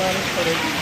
बारिश पड़ेगी